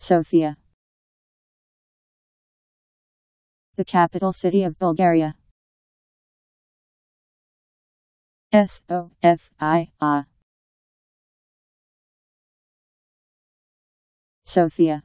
Sofia. The capital city of Bulgaria. S O F I A. Sofia.